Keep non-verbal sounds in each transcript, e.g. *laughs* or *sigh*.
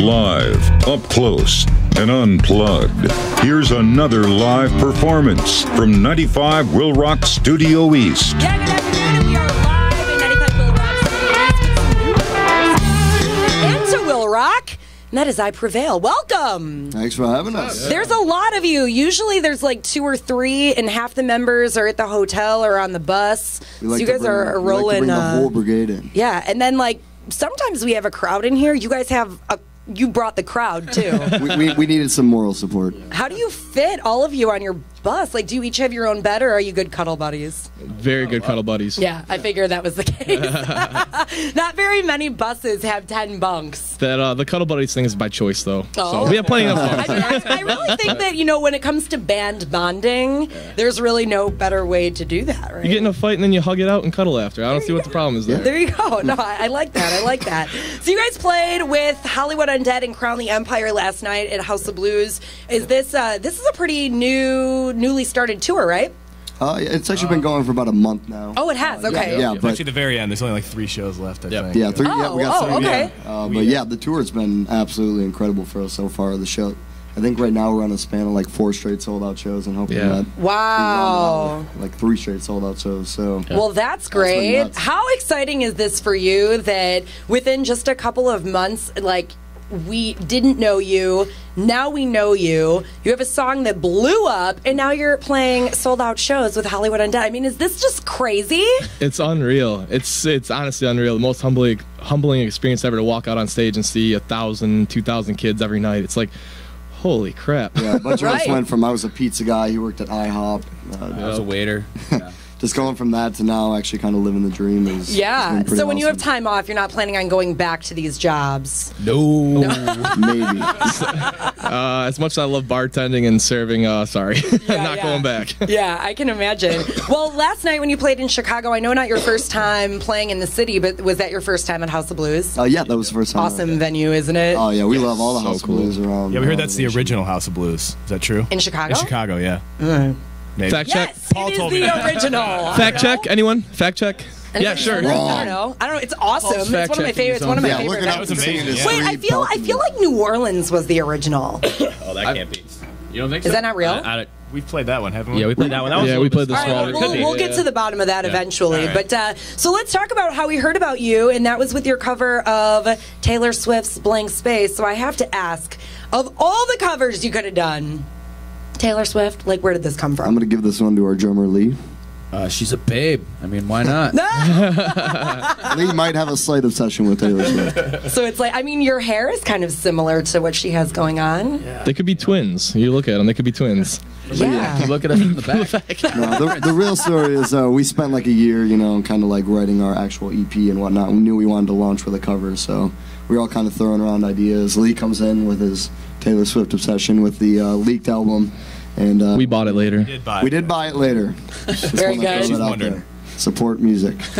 Live, up close, and unplugged. Here's another live performance from 95 Will Rock Studio East. Good afternoon, and we are live at 95 Will Rock Studios with some new and to Will Rock, and that is I Prevail. Welcome. Thanks for having us. There's a lot of you. Usually there's like two or three, and half the members are at the hotel or on the bus. We like so you to guys bring- are, are we like to rolling. bring the uh, whole brigade in. yeah, and then like sometimes we have a crowd in here. You guys have a. You brought the crowd too. *laughs* We, we, we needed some moral support. How do you fit all of you on your bus? Like, do you each have your own bed, or are you good cuddle buddies? Very good cuddle buddies. Yeah, I figured that was the *laughs* case. *laughs* Not very many buses have 10 bunks. That uh, the cuddle buddies thing is by choice though. Oh. So we have plenty of I, mean, I, I really think that, you know, when it comes to band bonding, there's really no better way to do that, right? You get in a fight and then you hug it out and cuddle after. I don't see what the problem is there. there you go. No, I, I like that. I like that. So you guys played with Hollywood Undead and Crown the Empire last night at House of Blues. Is this uh, this is a pretty new, newly started tour, right? Uh, yeah, it's actually been going for about a month now. Oh, it has. Okay. yeah, but Actually, the very end. There's only like three shows left. I Yep. think. yeah, three. yeah, we got Oh, three. oh, okay. Uh, but yeah, the tour has been absolutely incredible for us so far. The show, I think right now we're on a span of like four straight sold out shows, and hoping Yeah. that Wow. like three straight sold out shows. So Well, that's great. nuts. How exciting is this for you that within just a couple of months, like, we didn't know you. Now we know you. You have a song that blew up, and now you're playing sold out shows with Hollywood Undead. I mean, is this just crazy? It's unreal. It's it's honestly unreal. The most humbling humbling experience ever to walk out on stage and see a thousand, two thousand kids every night. It's like, holy crap. yeah, a bunch of us went from I was a pizza guy, he worked at IHOP. Uh, I was a waiter. *laughs* Just going from that to now actually kind of living the dream is Yeah. been So when you have time off, you're not planning on going back to these jobs. No. no. *laughs* maybe. *laughs* Uh, as much as I love bartending and serving, uh, sorry, *laughs* not yeah. going back. Yeah, I can imagine. well, last night when you played in Chicago, I know not your first time playing in the city, but was that your first time at House of Blues? Uh, yeah, that was the first time. Awesome venue, isn't it? Oh yeah, we love all the So house cool. blues around. Yeah, we heard that's the nation. original House of Blues. Is that true? In Chicago? In Chicago, yeah. Maybe. Fact check. Yes, Paul it is told me the that. original. *laughs* Fact check. Anyone? Fact check. Yeah, sure. I don't know. I don't know. It's awesome. It's fact one of my favorites. his One of my Yeah, favorite. looking up was amazing, yeah. Wait, I feel I feel like New Orleans was the original. *laughs* Oh, that can't be. You don't think Is so? that not real? I, I We've played that one, haven't we? yeah, we played that one. That Yeah, a we played bit the All smaller. right, we'll, we'll get to the bottom of that eventually. All right. But uh, so let's talk about how we heard about you, and that was with your cover of Taylor Swift's "Blank Space." So I have to ask, of all the covers you could have done, Taylor Swift, like where did this come from? I'm gonna give this one to our drummer Lee. Uh, she's a babe. I mean, why not? *laughs* *laughs* Lee might have a slight obsession with Taylor Swift. So it's like, I mean, your hair is kind of similar to what she has going on. They could be twins. You look at them. They could be twins. Yeah. Look at us in the *laughs* back. No, the, the real story is uh, we spent like a year, you know, kind of like writing our actual EP and whatnot. We knew we wanted to launch with a cover, so we were all kind of throwing around ideas. Lee comes in with his Taylor Swift obsession with the uh, leaked album, and uh, We bought it later. did buy we it. did buy it later. *laughs* Just Very wanna throw good. that out Wondered. there. Support music. *laughs* *laughs*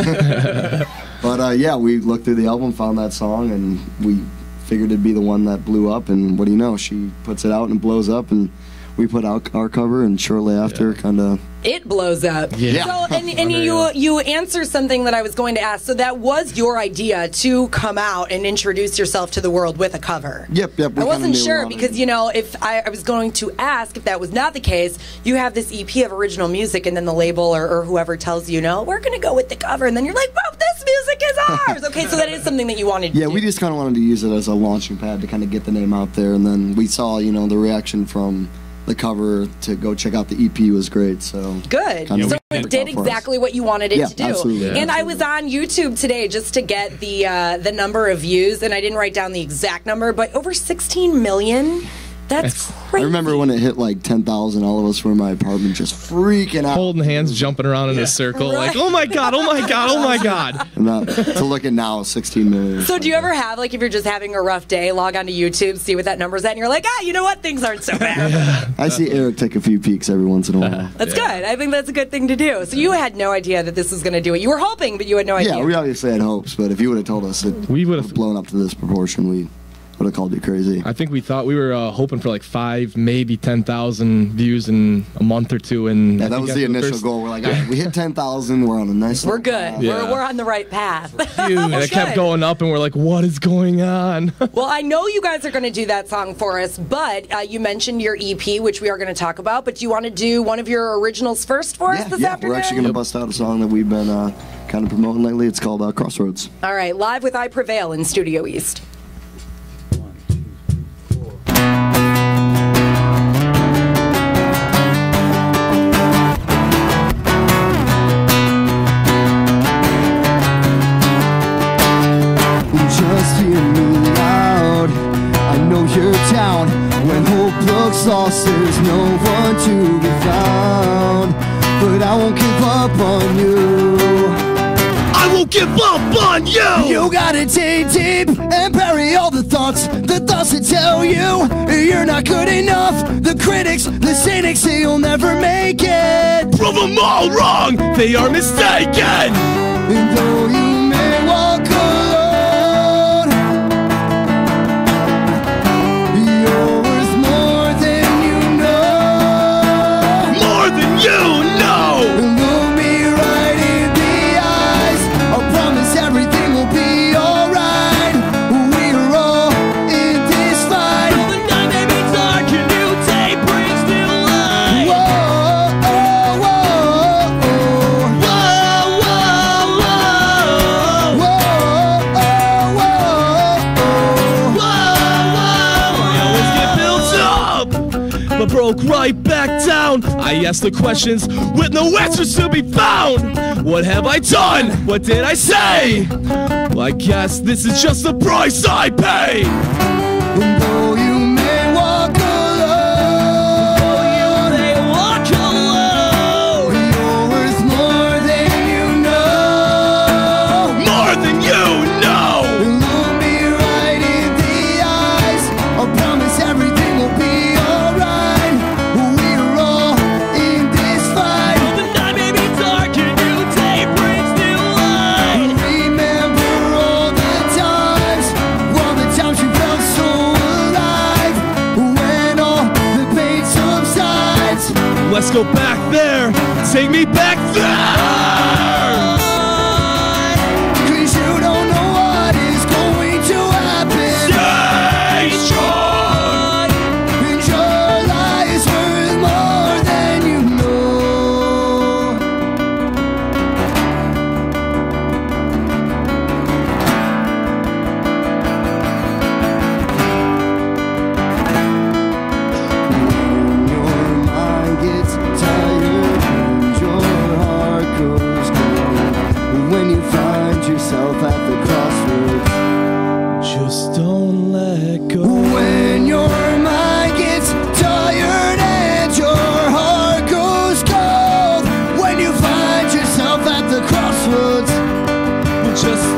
but uh, yeah, we looked through the album, found that song, and we figured it'd be the one that blew up. And what do you know? She puts it out and it blows up, and we put out our cover, and shortly after, kind of it blows up. Yeah. So *laughs* and, and you you answer something that I was going to ask. So that was your idea to come out and introduce yourself to the world with a cover. Yep, yep, I wasn't sure because you know if I, I was going to ask if that was not the case, you have this EP of original music, and then the label or, or whoever tells you, no, we're going to go with the cover, and then you're like, well, this music is ours. okay, so that is something that you wanted. Yeah, to we just kind of wanted to use it as a launching pad to kind of get the name out there, and then we saw, you know, the reaction from the cover to go check out the EP was great. So Good. Of so it did out for us. exactly what you wanted it Yeah, to do. absolutely. And I was on YouTube today just to get the uh, the number of views, and I didn't write down the exact number, but over 16 million. That's I crazy. remember when it hit like ten thousand, all of us were in my apartment just freaking out. Holding hands, jumping around in a circle, like, oh my god, oh my god, oh my god. *laughs* And that, to look at now, sixteen million. So do you ever have like if you're just having a rough day, log onto YouTube, see what that number's at, and you're like, ah, you know what, things aren't so bad. I see Eric take a few peeks every once in a while. *laughs* That's good. I think that's a good thing to do. So you had no idea that this was going to do it. You were hoping, but you had no idea. Yeah, we obviously had hopes, but if you would have told us it We would would've- have blown up to this proportion, we would have called you crazy. I think we thought we were uh, hoping for like five, maybe ten thousand views in a month or two, and Yeah, that was the initial first- goal. We're like, all right, we hit *laughs* 10,000. We're on a nice. We're good. path. Yeah. We're, we're on the right path. *laughs* and it kept going up, and we're like, "What is going on?" *laughs* Well, I know you guys are going to do that song for us, but uh, you mentioned your EP, which we are going to talk about. But do you want to do one of your originals first for us Yeah, this yeah. afternoon? We're actually going to bust out a song that we've been uh, kind of promoting lately. It's called uh, Crossroads. All right, live with I Prevail in Studio East. Thoughts, that tell you you're not good enough. The critics, the cynics say you'll never make it. Prove them all wrong. They are mistaken. Broke right back down. I asked the questions with no answers to be found. What have I done? What did I say? Well, I guess this is just the price I pay. Just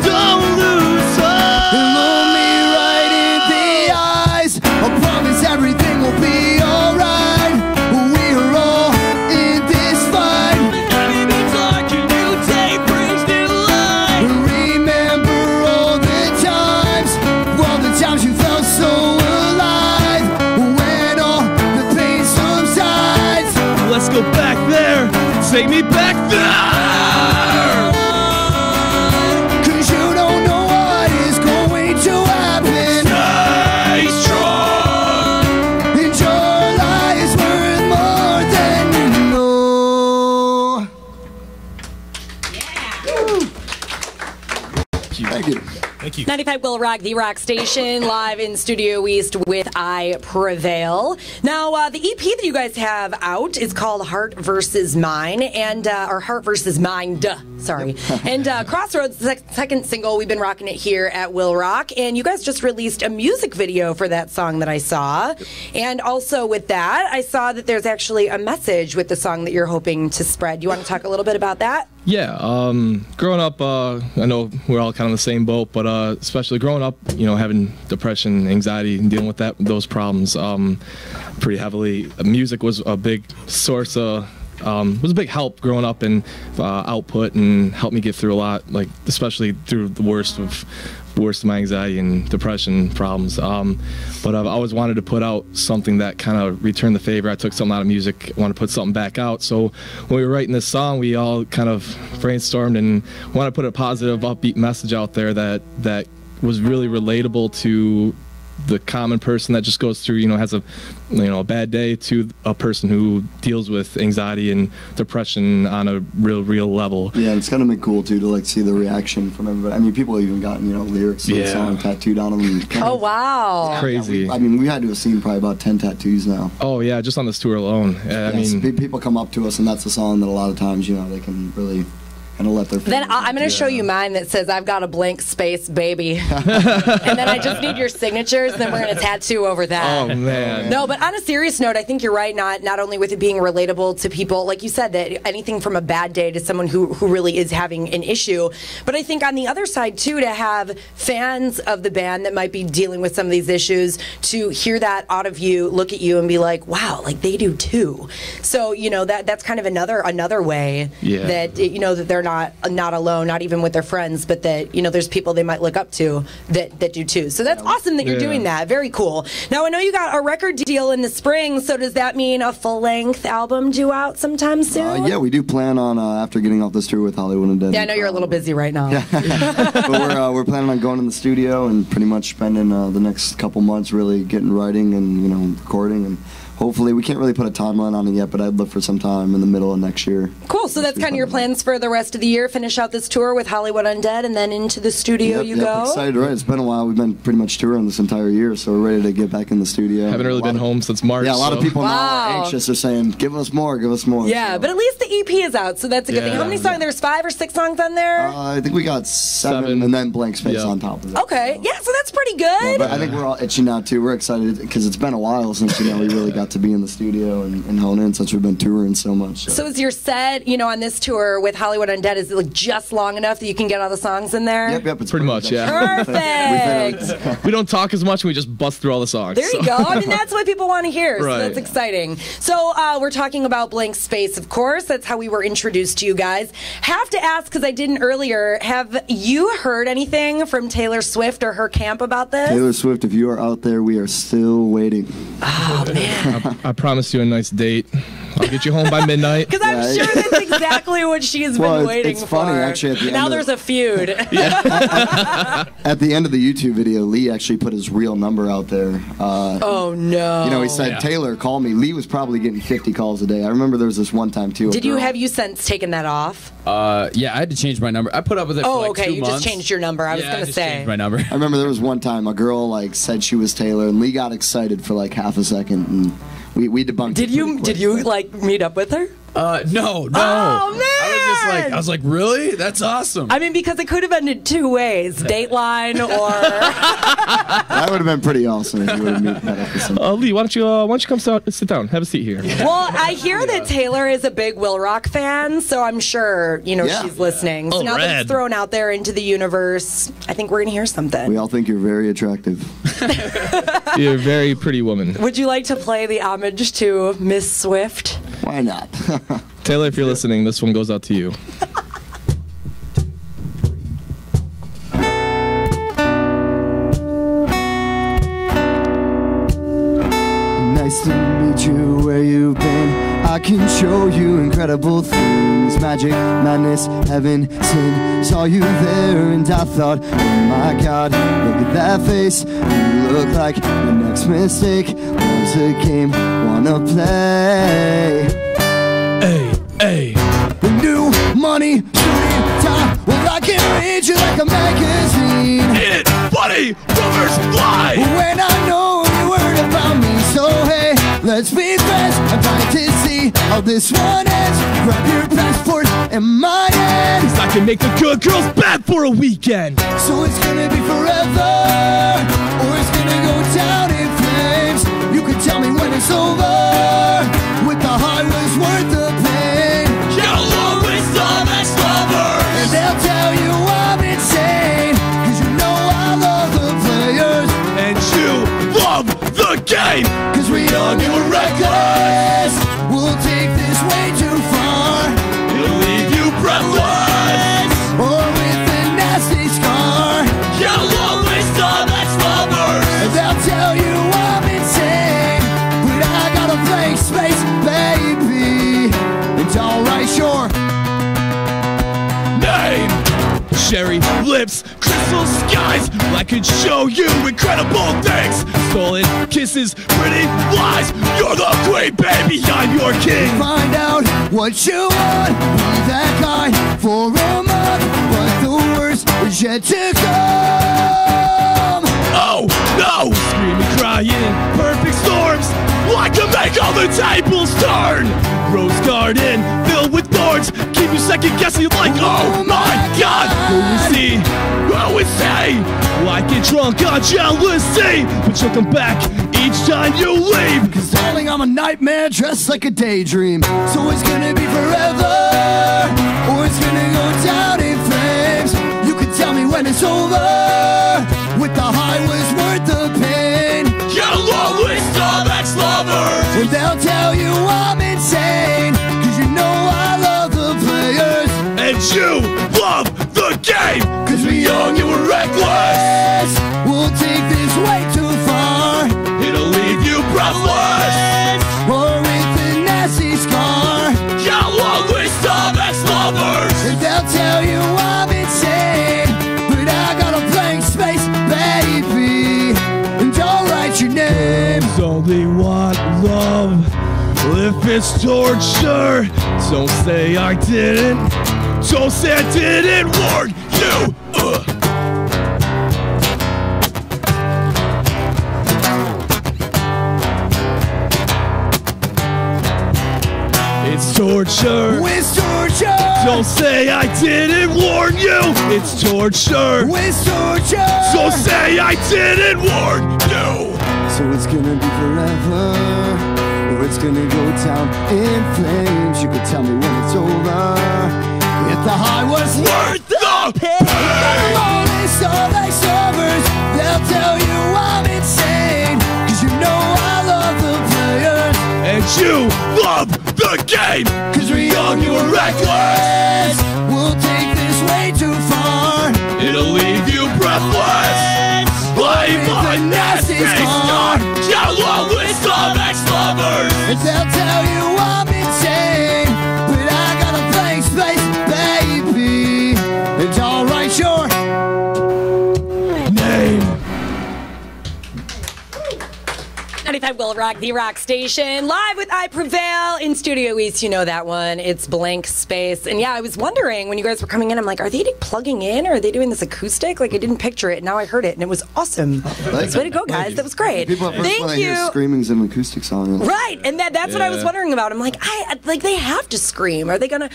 Thank you. 95 Will Rock, the rock station, live in Studio East with I Prevail. Now, uh, the EP that you guys have out is called Heart versus Mine, and uh, or Heart versus Mind. Duh, sorry. *laughs* and uh, Crossroads, the second single, we've been rocking it here at Will Rock, and you guys just released a music video for that song that I saw. And also with that, I saw that there's actually a message with the song that you're hoping to spread. You want to talk a little bit about that? Yeah, um, growing up, uh, I know we're all kind of the same boat, but uh, especially growing up, you know, having depression, anxiety, and dealing with that those problems um, pretty heavily. Music was a big source of. Um, was a big help growing up and uh, output and helped me get through a lot, like especially through the worst of worst of my anxiety and depression problems. Um, but I've always wanted to put out something that kind of returned the favor. I took something out of music, want to put something back out. So when we were writing this song, we all kind of brainstormed and want to put a positive, upbeat message out there that that was really relatable to the common person that just goes through, you know, has a you know a bad day to a person who deals with anxiety and depression on a real real level. Yeah, it's kind of been cool too to like see the reaction from everybody. I mean, people have even gotten you know lyrics to the song tattooed on them. *laughs* Oh of- wow. Crazy. I mean, we had to have seen probably about ten tattoos now. Oh yeah, just on this tour alone. Uh, I mean, pe- people come up to us, and that's a song that a lot of times you know they can really kind of let their. Then I- I'm going to show you mine that says I've got a blank space, baby. *laughs* and then I just need your signatures. Then we're going to tattoo over that. oh man. No, but on a serious note, I think you're right. Not not only with it being relatable to people, like you said, that anything from a bad day to someone who who really is having an issue. But I think on the other side too, to have fans of the band that might be dealing with some of these issues to hear that out of you, look at you, and be like, wow, like they do too. So you know that that's kind of another another way Yeah. that you know that they're not not alone, not even with their friends, but that you know there's people they might look up to that that do too. So that's awesome that you're Yeah. doing that. Very cool. Now I know you got a record deal in the spring. So does that mean a full length album due out sometime soon? Uh, yeah, we do plan on uh, after getting off this tour with Hollywood Undead. Yeah, I know you're a little busy right now. *laughs* but we're uh, we're planning on going in the studio and pretty much spending uh, the next couple months really getting writing and you know recording and hopefully we can't really put a timeline on it yet, but I'd look for some time in the middle of next year. Cool. So that's kind of your plans for the rest of the year. Finish out this tour with Hollywood Undead, and then into the studio Yep, you yep, go. Excited, right? It's been a while. We've been pretty much touring this entire year, so we're ready to get back in the studio. Haven't really been of- home since March. Yeah, a lot of so- people now are anxious. They're saying, "Give us more, give us more." Yeah, so- but at least the EP is out, so that's a good thing. How many songs? There's five or six songs on there. Uh, I think we got seven, Seven. and then blank space Yeah. on top of it. okay, yeah, so that's pretty Yeah, good. but I think we're all itching now too. We're excited because it's been a while since you know we really *laughs* got to be in the studio and, and hone in since we've been touring so much. So is your set, you know, on this tour with Hollywood Undead, is it like just long enough that you can get all the songs in there? yep, yep, it's Pretty much, yeah. *laughs* Perfect. *laughs* we don't talk as much. and We just bust through all the songs. There you so- go. I mean, *laughs* that's what people want to hear. So Right. that's exciting. So uh, we're talking about Blank Space, of course. That's how we were introduced to you guys. Have to ask because I didn't earlier. Have you heard anything from Taylor Swift or her camp about this? Taylor Swift, if you are out there, we are still waiting. I promise you a nice date. I'll get you home by midnight. Because I'm Yeah. sure that's exactly what she's Well, been it's- waiting it's for. funny, actually, at the now end of- there's a feud. *laughs* *laughs* At the end of the YouTube video, Lee actually put his real number out there. Uh, oh no! You know, he said, Yeah. Taylor, call me. Lee was probably getting 50 calls a day. I remember there was this one time, too. Did you have you since taken that off? Uh, yeah, I had to change my number. I put up with it. for Oh, like okay. two You months. just changed your number. I was gonna just say. changed my number. I remember there was one time a girl, like, said she was Taylor, and Lee got excited for, like, half a second, and we, we debunked Did it you quick, did you like meet up with her? Uh, no, no. Oh, I was just like! I was like, really? That's awesome. I mean, because it could have ended two ways: Dateline or *laughs* That would have been pretty awesome if you would have met met up with some. Uh, Lee, why don't you uh, why don't you come sit, sit down, have a seat here. Well, I *laughs* hear that Taylor is a big Will Rock fan, so I'm sure you know Yeah. she's listening. So Oh, now that rad. it's thrown out there into the universe, I think we're gonna hear something. We all think you're very attractive. *laughs* You're a very pretty woman. Would you like to play the homage to Miss Swift? Why not? *laughs* Taylor, if you're listening, this one goes out to you. Nice to meet you where you've been. I can show you incredible things. Magic, madness, heaven, sin. Saw you there and I thought, oh my god, look at that face. You look like the next mistake. Love's a game, wanna play. Hey, hey. The new money, shooting time. Well, I can read you like a magazine. It's funny, rumors fly. When I know you heard about me, so hey, let's be friends. I'm trying to see how this one ends. Grab your passport and my hand. I can make the good girls bad for a weekend. So it's gonna be forever, tell me when it's over. With the heart was worth the pain. You'll always love us lovers. And they'll tell you I'm insane. Cause you know I love the players. And you love the game. Cause we all we're reckless. I could show you incredible things. Stolen kisses, pretty lies. You're the queen, baby. I'm your king. Find out what you want. Be that guy for a month. But the worst is yet to come. Oh no! Screaming, crying, perfect storms. I can make all the tables turn. Rose garden filled with Keep you second guessing like, oh my god! Who will see? Who would say? Well, I get drunk on jealousy, but you'll come back each time you leave. Cause darling, I'm a nightmare dressed like a daydream. So it's gonna be forever, or it's gonna go down in flames. You can tell me when it's over. With the high was worth the pain. You'll always love ex-lovers. And they'll you love the game. Cause we young and we're reckless. We'll take this way too far. It'll leave you breathless. Or with a nasty scar. You'll always love ex-lovers. And they'll tell you I'm insane. But I got a blank space, baby. And don't write your name. only want love if it's torture. Don't say I didn't. Don't say I didn't warn you. Ugh. It's torture. With torture. Don't say I didn't warn you. It's torture. With torture. Don't say I didn't warn you. So it's gonna be forever, or it's gonna go down in flames. You could tell me when it's over. If the high was Worth the pain. lovers, they'll tell you I'm insane. Cause you know I love the players. And you love the game. Cause we're young, you were reckless. We'll take this way too far. It'll leave you breathless. Leave a nasty. You'll always love ex-lovers. And they'll tell you I'm 95 Will Rock, the rock station, live with I Prevail in Studio East. You know that one. It's blank space. And yeah, I was wondering when you guys were coming in, I'm like, are they plugging in or are they doing this acoustic? Like, I didn't picture it. Now I heard it and it was awesome. Thank Way to go, guys. That was great. People at first Thank when I hear screaming's an acoustic song. like, Right, and that, that's what I was wondering about. I'm like, I like they have to scream. Are they gonna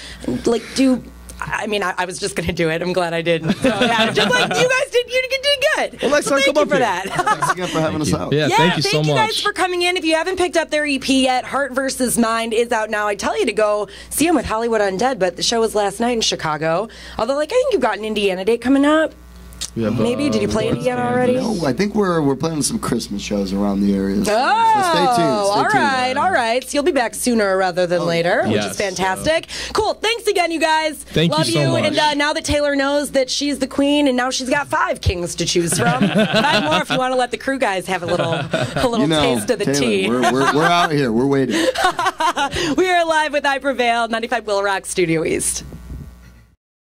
like do? I mean, I, I was just gonna do it. I'm glad I didn't. So, yeah, just like you guys did, you did good. Well, next So time, thank come you up for here. that. Thanks again for having us out. Yeah, Yeah, thank you so guys much. for coming in. If you haven't picked up their EP yet, Heart versus Mind is out now. I tell you to go see them with Hollywood Undead, but the show was last night in Chicago. Although, like, I think you've got an Indiana date coming up. We have, Maybe did you uh, play Indiana already? No, I think we're we're playing some Christmas shows around the area. So, Oh, so stay tuned. Stay all tuned. right, all right. So you'll be back sooner rather than later, which is Yes, fantastic. Cool. Thanks again, you guys. Thank you Love so much. And uh, now that Taylor knows that she's the queen, and now she's got five kings to choose from. *laughs* five more if you want to let the crew guys have a little, a little You know, taste of the Taylor, tea. We're, we're, we're out here. We're waiting. *laughs* we are live with I Prevail, 95 Will Rock Studio East.